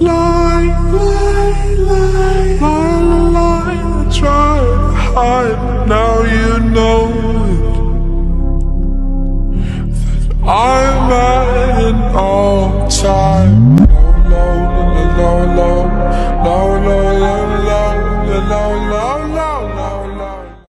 Lie, lie, lie, lie, lie, I try to hide, but now you know it That I'm at an all-time low, low, low, low, low, low, low, low, low, low, low, low